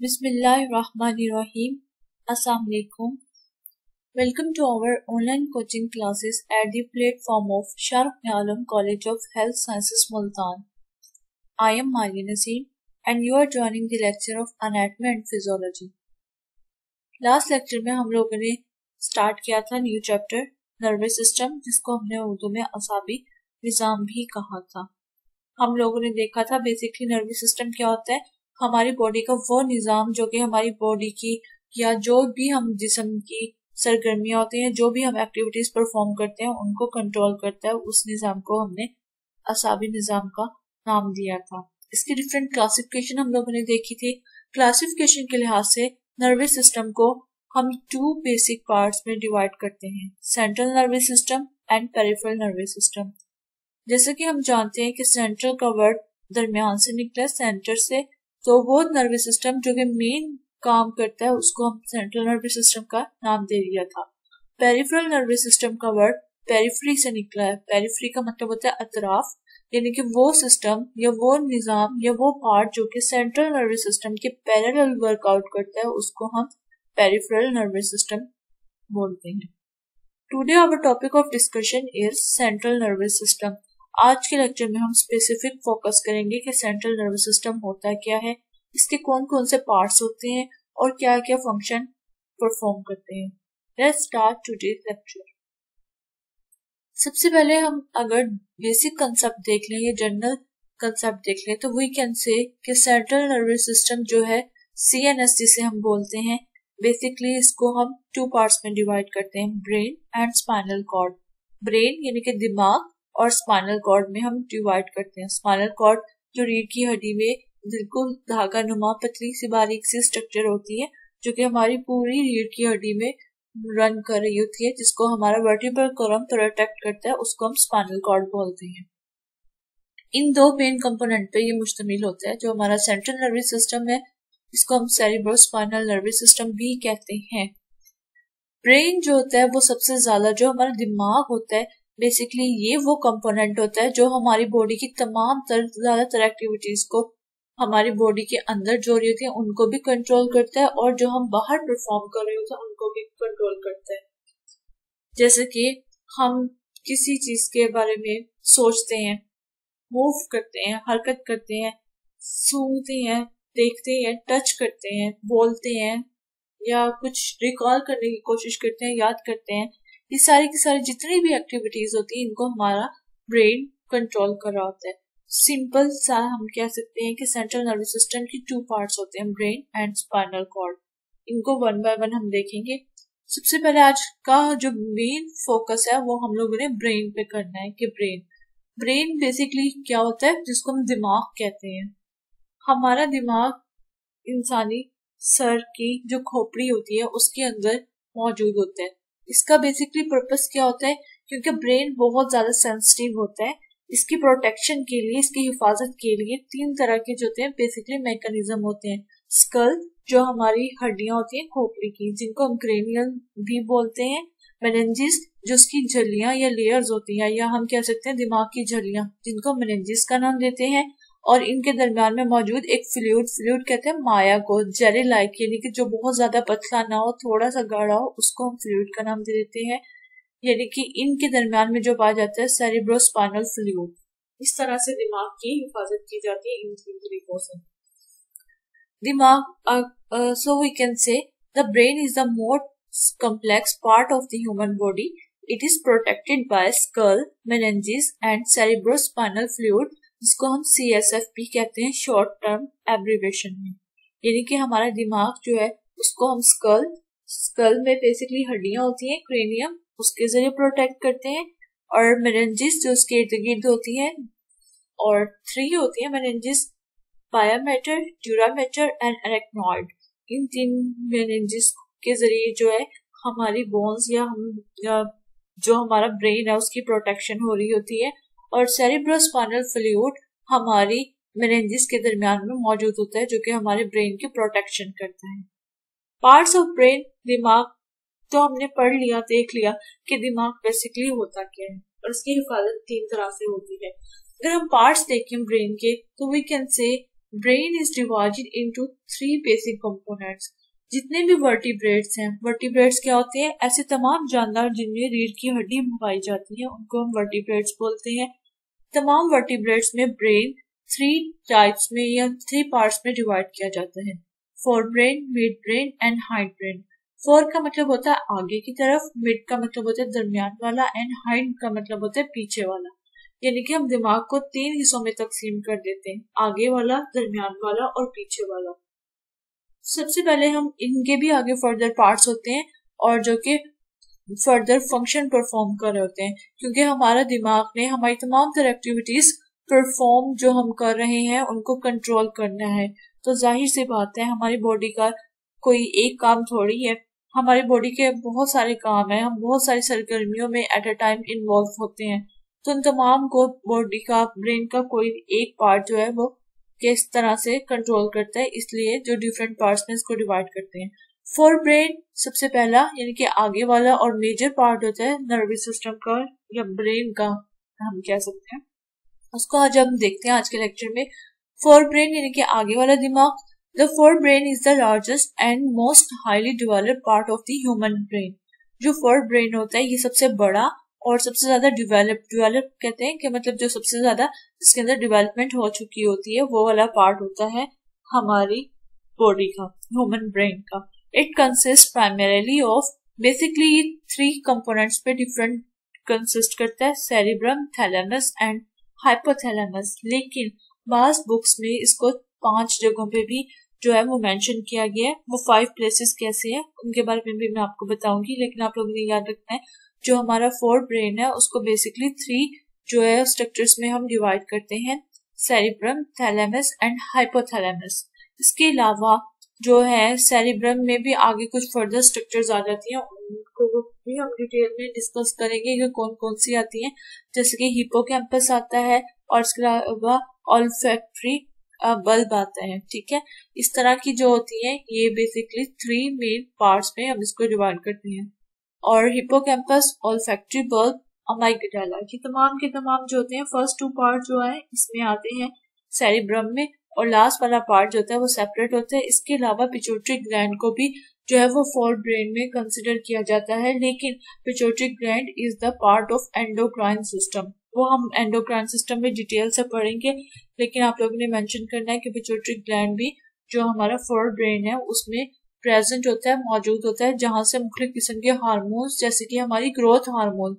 बिस्मिल्लाहिर्रहमानिर्रहीम अस्सलाम वालेकुम welcome to our online coaching classes at the platform of Sharf Alam college of health sciences Multan I am Mali Naseem and you are joining the lecture of anatomy and physiology last lecture में हम लोगों ने start किया था new chapter nervous system जिसको हमने उर्दू में असाबी निज़ाम भी कहा था। हम लोगों ने देखा था बेसिकली नर्वस सिस्टम क्या होता है? हमारी बॉडी का वो निज़ाम जो कि हमारी बॉडी की या जो भी हम जिसम की सरगर्मियाँ होती हैं, जो भी हम एक्टिविटीज़ परफॉर्म करते हैं, उनको कंट्रोल करता है, उस निज़ाम को हमने असाबी निज़ाम का नाम दिया था। इसकी डिफरेंट क्लासिफिकेशन हम लोगों ने देखी थी। क्लासिफिकेशन के लिहाज से नर्वस सिस्टम को हम टू बेसिक पार्ट्स में डिवाइड करते हैं central nervous system and peripheral nervous system जैसे कि हम जानते हैं कि सेंट्रल का वर्ड दरमियान से निकला सेंटर से तो वो नर्वस सिस्टम जो कि मेन काम करता है, उसको हम सेंट्रल नर्वस सिस्टम का नाम दे दिया था। पेरिफेरल नर्वस सिस्टम का वर्ड पेरिफ्री से निकला है। पेरिफ्री का मतलब होता है अतराफ, यानी कि वो सिस्टम या वो निज़ाम या वो पार्ट जो कि सेंट्रल नर्वस सिस्टम के पैरेलल वर्कआउट करता है, उसको हम पेरिफेरल नर्वस सिस्टम बोलते हैं। Today our topic of discussion is central nervous system आज के लेक्चर में हम स्पेसिफिक फोकस करेंगे कि सेंट्रल नर्वस सिस्टम होता क्या है, इसके कौन कौन से पार्ट्स होते हैं और क्या क्या फ़ंक्शन परफॉर्म करते हैं। लेट्स स्टार्ट लेक्चर सबसे पहले हम अगर बेसिक कंसेप्ट देख लें या जनरल कंसेप्ट देख लें तो वी कैन से कि सेंट्रल नर्वस सिस्टम जो है सी एन एस जिसे हम बोलते हैं। बेसिकली इसको हम टू पार्ट्स में डिवाइड करते हैं brain and spinal cord brain यानी कि दिमाग और स्पाइनल कॉर्ड में हम डिवाइड करते हैं। स्पाइनल कॉर्ड जो रीढ़ की हड्डी में बिल्कुल धागा नुमा पतली सी बारीक सी स्ट्रक्चर होती है, जो कि हमारी पूरी रीढ़ की हड्डी में रन कर रही होती है, जिसको हमारा वर्टिब्रल कॉलम प्रोटेक्ट करता है, उसको हम स्पाइनल कॉर्ड बोलते हैं। इन दो मेन कंपोनेंट पे ये मुश्तमिल होता है, जो हमारा सेंट्रल नर्वस सिस्टम है, इसको हम सेरिब्रो स्पाइनल नर्वस सिस्टम भी कहते हैं। ब्रेन जो होता है, वो सबसे ज़्यादा जो हमारा दिमाग होता है बेसिकली ये वो कंपोनेंट होता है जो हमारी बॉडी की तमाम तर ज़्यादातर एक्टिविटीज़ को हमारी बॉडी के अंदर जो रही होती है, उनको भी कंट्रोल करता है और जो हम बाहर परफॉर्म कर रहे होते हैं, उनको भी कंट्रोल करता है। जैसे कि हम किसी चीज़ के बारे में सोचते हैं मूव करते हैं, हरकत करते हैं सूंघते हैं, देखते हैं टच करते हैं, बोलते हैं, या कुछ रिकॉल करने की कोशिश करते हैं, याद करते हैं ये सारी की सारी जितनी भी एक्टिविटीज़ होती है, इनको हमारा ब्रेन कंट्रोल कर रहा होता है। सिंपल सा हम कह सकते हैं कि सेंट्रल नर्वस सिस्टम की टू पार्ट्स होते हैं ब्रेन एंड स्पाइनल कॉर्ड इनको वन बाय वन हम देखेंगे। सबसे पहले आज का जो मेन फोकस है, वो हम लोगों ने ब्रेन पे करना है कि ब्रेन ब्रेन बेसिकली क्या होता है, जिसको हम दिमाग कहते हैं। हमारा दिमाग इंसानी सर की जो खोपड़ी होती है, उसके अंदर मौजूद होता है। इसका बेसिकली पर्पस क्या होता है? क्योंकि ब्रेन बहुत ज़्यादा सेंसिटिव होता है। इसकी प्रोटेक्शन के लिए, इसकी हिफाजत के लिए तीन तरह के जो होते हैं बेसिकली मैकेनिज्म होते हैं। स्कल जो हमारी हड्डियाँ होती हैं, खोपड़ी की, जिनको हम क्रेनियल भी बोलते हैं। मेनेंजिस जो उसकी झलियाँ या लेयर्स होती हैं, या हम कह सकते हैं दिमाग की झलियाँ, जिनको मेनेंजिस का नाम देते हैं। और इनके दरमियान में मौजूद एक फ्लूड फ्लूड कहते हैं माया को जेरी लाइक यानी कि जो बहुत ज़्यादा पतला ना हो थोड़ा सा गाढ़ा हो उसको हम फ्लूड का नाम दे देते हैं। यानी कि इनके दरमियान में जो पाया जाता है सेरिब्रोस्पाइनल फ्लूड इस तरह से दिमाग की हिफाजत की जाती है इन तीन तरीकों से। दिमाग so we can say the brain is the most complex part of the human body It is protected by skull, meninges and cerebrospinal fluid जिसको हम सी एस एफ़ पी कहते हैं शॉर्ट टर्म एब्रीवेशन में। यानी कि हमारा दिमाग जो है, उसको हम स्कल स्कल में बेसिकली हड्डियाँ होती हैं क्रेनियम उसके ज़रिए प्रोटेक्ट करते हैं, और मेरेंजिस जो उसके इर्द गिर्द होती हैं, और थ्री होती है meninges pia mater dura mater and arachnoid इन तीन मेरेंजिस के ज़रिए जो है, हमारी बोन्स या हम, या जो हमारा ब्रेन है, उसकी प्रोटेक्शन हो रही होती है और सेरिब्रोस्पाइनल फ्लूड हमारी मेनेंजिस के दरमियान में मौजूद होता है, जो कि हमारे ब्रेन की प्रोटेक्शन करता है। पार्ट्स ऑफ़ ब्रेन दिमाग तो हमने पढ़ लिया, देख लिया कि दिमाग बेसिकली होता क्या है और उसकी हिफाजत तीन तरह से होती है। अगर हम पार्ट्स देखें ब्रेन के तो we can say brain is divided into three basic components जितने भी वर्टिब्रेट्स हैं वर्टिब्रेट्स क्या होते हैं? ऐसे तमाम जानदार जिनमें रीढ़ की हड्डी पाई जाती है, उनको हम वर्टिब्रेट्स बोलते हैं। तमाम वर्टिब्रेट्स में ब्रेन थ्री टाइप्स में या थ्री पार्ट्स में डिवाइड किया जाता है। Forebrain midbrain and hindbrain fore का मतलब होता है आगे की तरफ़ मिड का मतलब होता है दरमियान वाला एंड हाइड का मतलब होता है पीछे वाला। यानी कि हम दिमाग को तीन हिस्सों में तकसीम कर देते हैं, आगे वाला, दरमियान वाला और पीछे वाला। सबसे पहले हम इनके भी आगे फर्दर पार्ट्स होते हैं और जो कि फर्दर फ़ंक्शन परफॉर्म कर रहे होते हैं, क्योंकि हमारा दिमाग ने, हमारी तमाम तरह एक्टिविटीज़ परफॉर्म जो हम कर रहे हैं, उनको कंट्रोल करना है। तो ज़ाहिर सी बात है, हमारी बॉडी का कोई एक काम थोड़ी है। हमारी बॉडी के बहुत सारे काम है, हम बहुत सारी सरगर्मियों में एट अ टाइम इन्वॉल्व होते हैं। तो उन तमाम को बॉडी का ब्रेन का कोई एक पार्ट जो है, वो किस तरह से कंट्रोल करता है, इसलिए जो डिफरेंट पार्ट्स में इसको डिवाइड करते हैं। फॉर ब्रेन सबसे पहला, यानी कि आगे वाला और मेजर पार्ट होता है नर्वस सिस्टम का, या ब्रेन का, हम कह सकते हैं। उसको आज हम देखते हैं आज के लेक्चर में। फोर ब्रेन यानी कि आगे वाला दिमाग। The forebrain is the largest and most highly developed part of the human brain जो फोर ब्रेन होता है, ये सबसे बड़ा और सबसे ज़्यादा डिवेलप डिवेलप कहते हैं कि मतलब जो सबसे ज़्यादा इसके अंदर डिवेलपमेंट हो चुकी होती है, वो वाला पार्ट होता है हमारी बॉडी का ह्यूमन ब्रेन का। It consist primarily of basically ये थ्री कंपोनेंट्स पे डिफरेंट कंसिस्ट करता है सेरिब्रम थैलेमस एंड हाइपोथैलेमस लेकिन बास बुक्स में इसको पाँच जगहों पे भी जो है वो मेंशन किया गया है। वो फाइव प्लेसेस कैसे हैं, उनके बारे में भी मैं आपको बताऊँगी, लेकिन आप लोगों ने याद रखना है, जो हमारा फोर ब्रेन है, उसको बेसिकली थ्री जो है स्ट्रक्चर्स में हम डिवाइड करते हैं सेरिब्रम थैलेमस एंड हाइपोथैलेमस इसके अलावा जो है सेरिब्रम में भी आगे कुछ फर्दर स्ट्रक्चर्स आ जाती हैं। उनको भी हम डिटेल में डिस्कस करेंगे कि कौन कौन सी आती हैं। जैसे कि हिपोकैम्पस आता है और इसके अलावा ऑल्फैक्ट्री बल्ब आता है, ठीक है? इस तरह की जो होती है, ये बेसिकली थ्री मेन पार्ट्स में हम इसको डिवाइड करते हैं। और hippo hippocampus olfactory bulb amygdala ये तमाम के तमाम जो होते हैं फ़र्स्ट टू पार्ट जो है, इसमें आते हैं सेरिब्रम में। और लास्ट वाला पार्ट जो होता है वो सेपरेट होता है। इसके अलावा पिचोट्री ग्लैंड को भी जो है वो फोर ब्रेन में कंसिडर किया जाता है। लेकिन pituitary gland is the part of endocrine system वो हम एंडोक्राइन सिस्टम में डिटेल से पढ़ेंगे। लेकिन आप लोगों ने मेंशन करना है कि पिचोट्री ग्लैंड भी जो हमारा फोर ब्रेन है, उसमें प्रेजेंट होता है, मौजूद होता है, जहाँ से मुख्य किस्म के हार्मोन्स जैसे कि हमारी ग्रोथ हार्मोन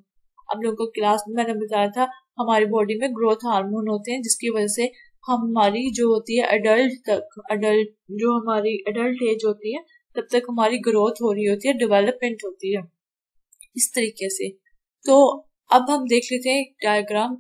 हम लोगों को क्लास में मैंने बताया था, हमारी बॉडी में ग्रोथ हार्मोन होते हैं, जिसकी वजह से हमारी जो होती है अडल्ट तक अडल्ट जो हमारी अडल्ट एज होती है, तब तक हमारी ग्रोथ हो रही होती है डेवलपमेंट होती है, इस तरीके से। तो अब हम देख लेते हैं डायग्राम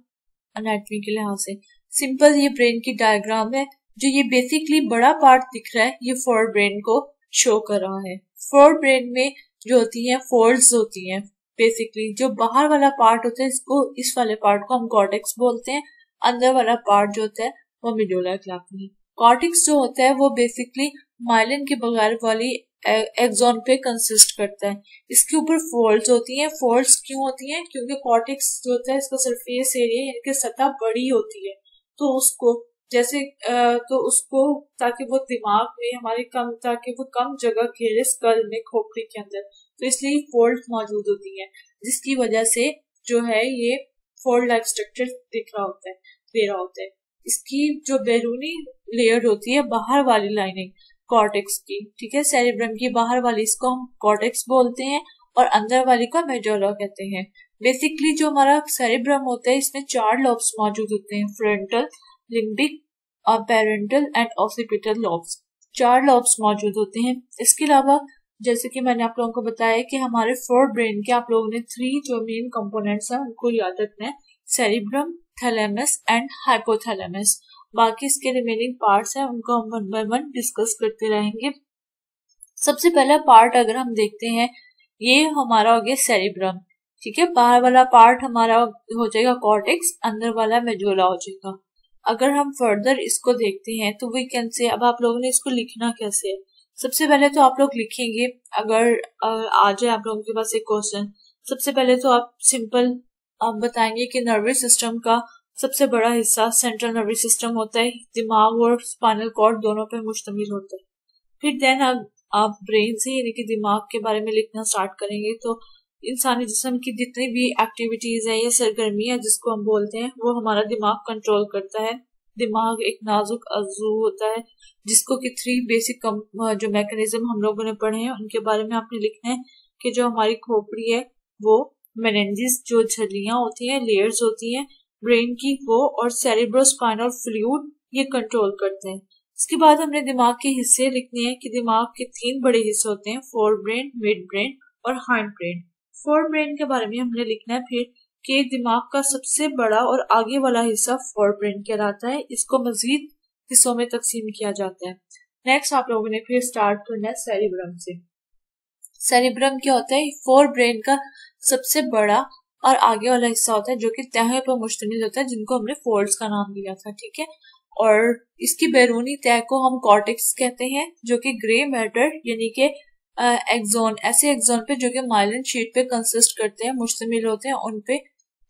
अनाटमी के लिहाज से। सिंपल ये ब्रेन की डायग्राम है, जो ये बेसिकली बड़ा पार्ट दिख रहा है, ये फोर ब्रेन को शो कर रहा है। फोर ब्रेन में जो होती है फोल्ड्स होती हैं बेसिकली जो बाहर वाला पार्ट होता है, इसको, इस वाले पार्ट को हम कॉर्टेक्स बोलते हैं, अंदर वाला पार्ट जो होता है वो मिडोला क्लापनी कॉर्टिक्स जो होता है, वो बेसिकली माइलिन के बगैर वाली एक्सॉन पे कंसिस्ट करता है। इसके ऊपर फोल्ड्स होती हैं। फोल्ड्स क्यों होती हैं? क्योंकि कॉर्टिक्स जो होता है, इसका सरफेस एरिया यानी कि सतह बड़ी होती है। तो उसको, जैसे तो उसको ताकि वो दिमाग में हमारे कम, ताकि वो कम जगह घेरे स्कल में खोपड़ी के अंदर। तो इसलिए फोल्ड मौजूद होती है। जिसकी वजह से जो है ये फोल्ड लाइक स्ट्रक्चर दिख रहा होता है दे रहा होता है। इसकी जो बैरूनी लेयर होती है, बाहर वाली लाइनिंग कॉर्टेक्स की, ठीक है? सेरिब्रम की बाहर वाली, इसको हम कॉर्टेक्स बोलते हैं और अंदर वाली को मेजोला कहते हैं। बेसिकली जो हमारा सेरिब्रम होता है, इसमें चार लॉब्स मौजूद होते हैं frontal limbic parental and occipital lobes चार लॉब्स मौजूद होते हैं। इसके अलावा जैसे कि मैंने आप लोगों को बताया कि हमारे फोर ब्रेन के आप लोगों ने थ्री जो मेन कंपोनेंट्स हैं, उनको याद रखना है। सेरिब्रम थैलेमस एंड हाइपोथैलेमस बाकी इसके रिमेनिंग पार्ट्स हैं, उनको हम वन बाय वन डिस्कस करते रहेंगे। सबसे पहला पार्ट अगर हम देखते हैं, ये हमारा हो गया सेरिब्रम ठीक है? बाहर वाला पार्ट हमारा हो जाएगा कॉर्टेक्स अंदर वाला मेजोला हो जाएगा अगर हम फर्दर इसको देखते हैं तो वी कैन से अब आप लोगों ने इसको लिखना कैसे है? सबसे पहले तो आप लोग लिखेंगे, अगर आ जाए आप लोगों के पास एक क्वेश्चन सबसे पहले तो आप सिंपल आप बताएँगे कि नर्वस सिस्टम का सबसे बड़ा हिस्सा सेंट्रल नर्वस सिस्टम होता है, दिमाग और स्पाइनल कॉर्ड दोनों पे मुश्तमिल होता है। फिर देन आप आप ब्रेन से, यानी कि दिमाग के बारे में लिखना स्टार्ट करेंगे तो इंसानी जिसम की जितनी भी एक्टिविटीज़ है या सरगर्मियाँ जिसको हम बोलते हैं, वो हमारा दिमाग कंट्रोल करता है। दिमाग एक नाजुक अजू होता है, जिसको कि थ्री बेसिक जो मैकेनिज्म हम लोगों ने पढ़े हैं, उनके बारे में आपने लिखना है कि जो हमारी खोपड़ी है, वो मेनेंजिस जो झलियाँ होती हैं लेयर्स होती हैं ब्रेन की वो और सेरिब्रोस्पाइनल फ्लूड ये कंट्रोल करते हैं। इसके बाद हमने दिमाग के हिस्से लिखने हैं कि दिमाग के तीन बड़े हिस्से होते हैं फोर ब्रेन मिड ब्रेन और हाइंड ब्रेन फोर ब्रेन के बारे में हमने लिखना है, फिर कि दिमाग का सबसे बड़ा और आगे वाला हिस्सा फोर ब्रेन कहलाता है, इसको मजीद हिस्सों में तकसीम किया जाता है। नेक्स्ट आप लोगों ने फिर स्टार्ट करना है सेरिब्रम से। सेरिब्रम क्या होता है? फोर ब्रेन का सबसे बड़ा और आगे वाला हिस्सा होता है, जो कि तह पर मुश्तमिल होता है, जिनको हमने फोल्ड्स का नाम दिया था, ठीक है? और इसकी बैरूनी तय को हम कॉर्टेक्स कहते हैं, जो कि ग्रे मैटर यानी कि एक्जोन ऐसे एक्जोन पे जो कि माइलन शीट पे कंसिस्ट करते हैं, मुश्तमिल होते हैं, उन पे,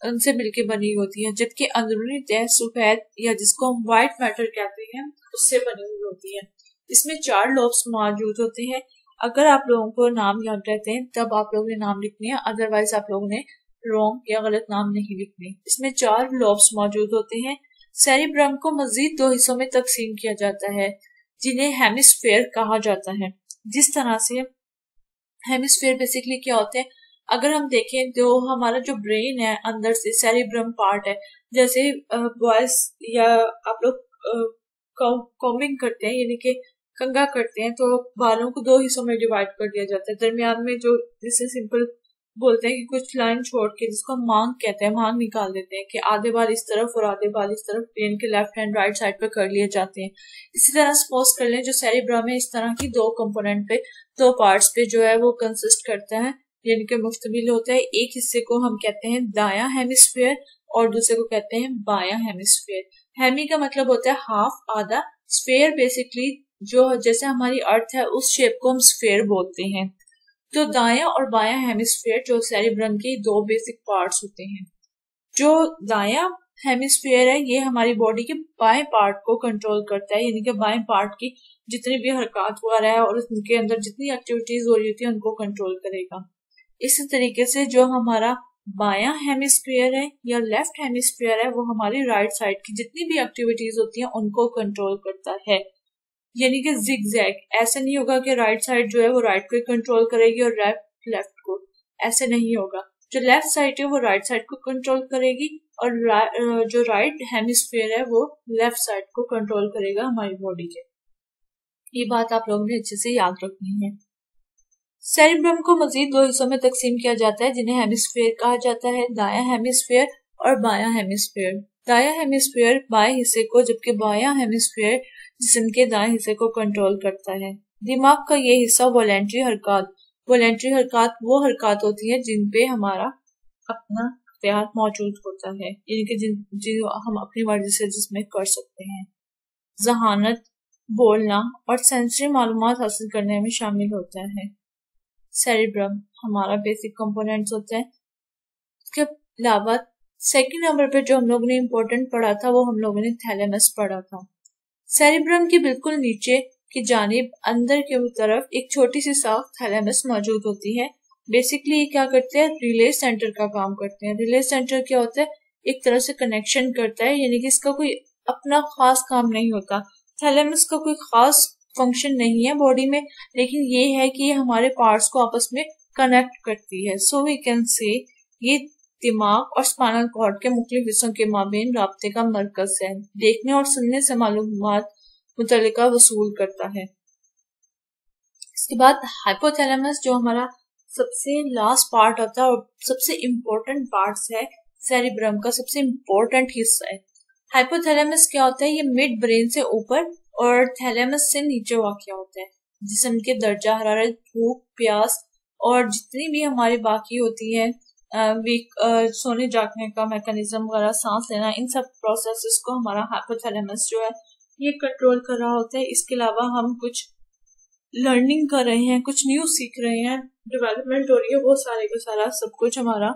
उनसे मिलके बनी होती है, जबकि अंदरूनी तय सफ़ेद या जिसको हम व्हाइट मैटर कहते हैं, उससे बनी हुई होती है। इसमें चार लोब्स मौजूद होते हैं अगर आप लोगों को नाम याद रहते हैं, तब आप लोगों ने नाम लिखने हैं अदरवाइज़ आप लोगों ने रॉन्ग या गलत नाम नहीं लिखने। इसमें चार लोब्स मौजूद होते हैं। सेरिब्रम को मजीद दो हिस्सों में तकसीम किया जाता है, जिन्हें हेमिस्फेयर कहा जाता है। जिस तरह से हेमिस्फेयर बेसिकली क्या होते हैं, अगर हम देखें तो हमारा जो ब्रेन है, अंदर से सेरिब्रम पार्ट है, जैसे बॉयस या आप लोग कॉम्बिंग करते हैं, यानी कि कंगा करते हैं तो बालों को दो हिस्सों में डिवाइड कर दिया जाता है। दरमियान में जो जिससे सिंपल बोलते हैं कि कुछ लाइन छोड़ के जिसको मांग कहते हैं, मांग निकाल देते हैं कि आधे बाल इस तरफ़ और आधे बाल इस तरफ़ पेन के लेफ़्ट हैंड राइट साइड पे कर लिए जाते हैं। इसी तरह सपोज़ कर लें, जो सेरिब्रम है इस तरह की दो कंपोनेंट पे, दो पार्ट्स पे जो है वो कंसिस्ट करता है यानी कि मुश्तमिल होता है। एक हिस्से को हम कहते हैं दाया हेमिस्फेयर और दूसरे को कहते हैं बाया हेमिस्फेयर हेमी का मतलब होता है हाफ़ आधा। स्फेयर बेसिकली जो जैसे हमारी अर्थ है, उस शेप को हम स्फेयर बोलते हैं। तो दाया और बाया हेमिस्फेयर जो सेरिब्रम के दो बेसिक पार्ट्स होते हैं। जो दाया हेमिस्फेयर है, ये हमारी बॉडी के बाएँ पार्ट को कंट्रोल करता है, यानी कि बाएँ पार्ट की जितनी भी हरकत हुआ रहा है और उनके अंदर जितनी एक्टिविटीज़ हो रही होती है, उनको कंट्रोल करेगा। इसी तरीके से जो हमारा बाया हेमिस्फेयर है या लेफ़्ट हेमिस्फेयर है, वो हमारी राइट साइड की जितनी भी एक्टिविटीज़ होती हैं, उनको कंट्रोल करता है। यानी कि जिग जैग ऐसे नहीं होगा कि राइट साइड जो है वो राइट को कंट्रोल करेगी और लेफ़्ट लेफ़्ट को। ऐसे नहीं होगा। जो लेफ़्ट साइड है वो राइट साइड को कंट्रोल करेगी और जो राइट हेमिस्फेयर है वो लेफ़्ट साइड को कंट्रोल करेगा हमारी बॉडी के। ये बात आप लोगों ने अच्छे से याद रखनी है। सेरिब्रम को मजीद दो हिस्सों में तकसीम किया जाता है, जिन्हें हेमिस्फेयर कहा जाता है, दाया हेमिस्फेयर और बाया हेमिस्फेयर दाया हेमिस्फेयर बाएँ हिस्से को, जबकि बाया हेमिस्फेयर जिसम के दाएँ हिस्से को कंट्रोल करता है। दिमाग का ये हिस्सा वॉलेंट्री हरकत। वॉलेंट्री हरकत वो हरकत होती है जिन पे हमारा अपना प्यार मौजूद होता है। यानी कि जिन जिन हम अपनी मर्ज़ी से जिसमें कर सकते हैं। जहानत, बोलना और सेंसरी मालूम हासिल करने में शामिल होता है। सेरिब्रम हमारा बेसिक कंपोनेंट्स होता है। उसके अलावा सेकंड नंबर पे जो हम लोगों ने इम्पोर्टेंट पढ़ा था, वो हम लोगों ने थैलेमस पढ़ा था। सेरिब्रम के बिल्कुल नीचे की जानिब अंदर की तरफ़ एक छोटी सी साफ़ थैलेमस मौजूद होती है। बेसिकली ये क्या करते हैं? रिले सेंटर का काम करते हैं। रिले सेंटर क्या होता है? एक तरह से कनेक्शन करता है, यानी कि इसका कोई अपना खास काम नहीं होता। थैलेमस का कोई खास फ़ंक्शन नहीं है बॉडी में, लेकिन ये है कि ये हमारे पार्ट्स को आपस में कनेक्ट करती है। सो वी कैन से ये दिमाग और स्पाइनल कॉर्ड के मुख्य हिस्सों के माबेन रबते का मरकज है। देखने और सुनने से मालूम मुतल वसूल करता है। इसके बाद हाइपोथैलेमस जो हमारा सबसे लास्ट पार्ट होता है और सबसे इम्पोर्टेंट पार्ट है सेरिब्रम का सबसे इम्पोर्टेंट हिस्सा है। हाइपोथैलेमस क्या होता है? ये मिड ब्रेन से ऊपर और थैलेमस से नीचे वाक़ होता है, जिसम के दर्जा, हरारत, भूख, प्यास और जितनी भी हमारी बाकी होती है वीक सोने जागने का मैकेनिज्म वगैरह सांस लेना, इन सब प्रोसेस को हमारा हाइपोथैलेमस जो है, ये कंट्रोल कर रहा होता है। इसके अलावा हम कुछ लर्निंग कर रहे हैं, कुछ न्यू सीख रहे हैं। डेवलपमेंट हो रही है, वो सारे का सारा सब कुछ हमारा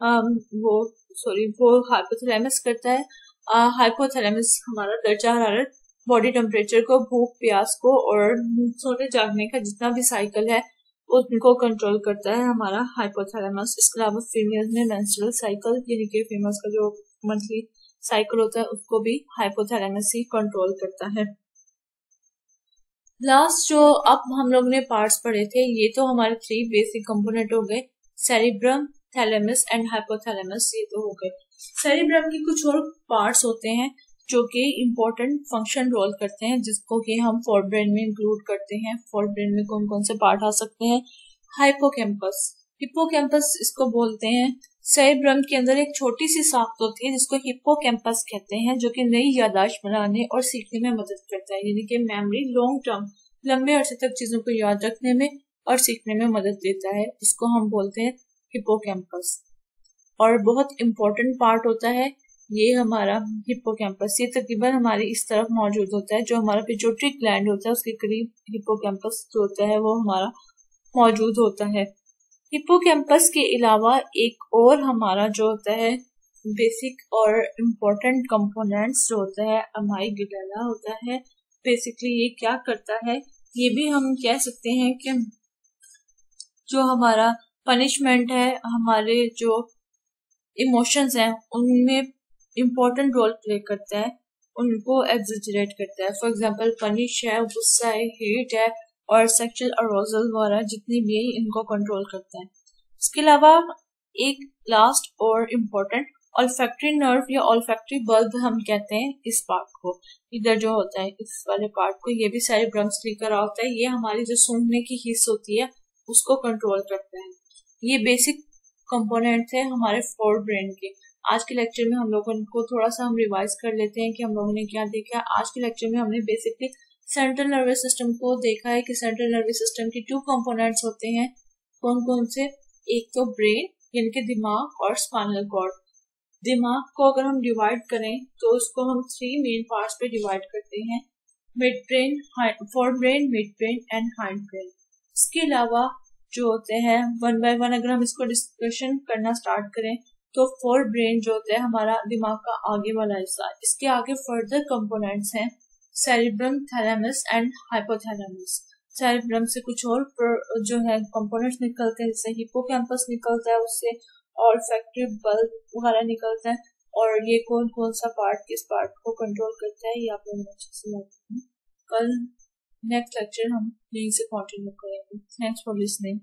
वो सॉरी वो हाइपोथैलेमस करता है। हाइपोथैलेमस हमारा दर्जा हरारत बॉडी टेम्परेचर को, भूख, प्यास को और सोने जागने का जितना भी साइकिल है उनको कंट्रोल करता है हमारा हाइपोथैलेमस इसके अलावा फीमेल में मेंस्ट्रुअल साइकिल यानी कि फीमेल्स का जो मंथली साइकिल होता है, उसको भी हाइपोथैलेमस ही कंट्रोल करता है। लास्ट जो अब हम लोग ने पार्ट्स पढ़े थे, ये तो हमारे थ्री बेसिक कंपोनेंट हो गए सेरिब्रम थैलेमस एंड हाइपोथैलेमस ये तो हो गए। सेरिब्रम के कुछ और पार्ट्स होते हैं जो कि इम्पोर्टेंट फ़ंक्शन रोल करते हैं, जिसको कि हम फोर ब्रेन में इंक्लूड करते हैं। फोर ब्रेन में कौन कौन से पार्ट आ सकते हैं? हाइपोकैम्पस हिप्पोकैम्पस इसको बोलते हैं। सेरेब्रम के अंदर एक छोटी सी साख्त होती है, जिसको हिप्पोकैम्पस कहते हैं, जो कि नई यादाश्त बनाने और सीखने में मदद करता है, यानी कि मेमोरी लॉन्ग टर्म लंबे अरसे तक चीज़ों को याद रखने में और सीखने में मदद देता है। इसको हम बोलते हैं हिप्पोकैम्पस और बहुत इम्पोर्टेंट पार्ट होता है ये हमारा हिप्पोकैम्पस, ये तकरीबन हमारी इस तरफ़ मौजूद होता है, जो हमारा पिचोट्री ग्लैंड होता है, उसके करीब हिप्पोकैम्पस जो होता है, वो हमारा मौजूद होता है। हिप्पोकैम्पस के अलावा एक और हमारा जो होता है बेसिक और इम्पोर्टेंट कंपोनेंट्स जो होता है अमाई गिडाला होता है बेसिकली ये क्या करता है, ये भी हम कह सकते हैं कि जो हमारा पनिशमेंट है, हमारे जो इमोशंस हैं, उनमें इम्पोर्टेंट रोल प्ले करता है, उनको एग्जिजरेट करता है। फॉर एग्ज़ाम्पल पनिश है, गुस्सा है हेट है और सेक्सुअल अरोजल वगैरह जितनी भी है, इनको कंट्रोल करता है। इसके अलावा एक लास्ट और इम्पोर्टेंट ऑलफैक्ट्री नर्व या ऑलफैक्ट्री बल्ब हम कहते हैं इस पार्ट को। इधर जो होता है, इस वाले पार्ट को, ये भी सारे ब्रम्स लेकर होता है। ये हमारी जो सूंघने की हिस्स होती है, उसको कंट्रोल करता है। ये बेसिक कंपोनेंट है हमारे फोर ब्रेन के। आज के लेक्चर में हम लोगों को थोड़ा सा हम रिवाइज कर लेते हैं कि हम लोगों ने क्या देखा। आज के लेक्चर में हमने बेसिकली सेंट्रल नर्वस सिस्टम को देखा है कि सेंट्रल नर्वस सिस्टम के टू कंपोनेंट्स होते हैं। कौन कौन से? एक तो ब्रेन यानी कि दिमाग और स्पाइनल कॉर्ड दिमाग को अगर हम डिवाइड करें तो उसको हम थ्री मेन पार्ट्स पे डिवाइड करते हैं। Midbrain forebrain midbrain and hindbrain इसके अलावा जो होते हैं वन बाय वन अगर हम इसको डिस्कशन करना स्टार्ट करें तो फोर ब्रेन जो होता है, हमारा दिमाग का आगे वाला हिस्सा इसके आगे फर्दर कंपोनेंट्स हैं cerebrum thalamus and hypothalamus cerebrum से कुछ और जो है कंपोनेंट्स निकलते हैं, जैसे हिपोकैम्पस निकलता है, उससे और फैक्ट्री बल्ब वगैरह निकलता है। और ये कौन कौन सा पार्ट किस पार्ट को कंट्रोल करता है, ये आप लोग अच्छे से जानते हैं। कल नेक्स्ट लेक्चर हम यहीं से कंटिन्यू करेंगे। Thanks for listening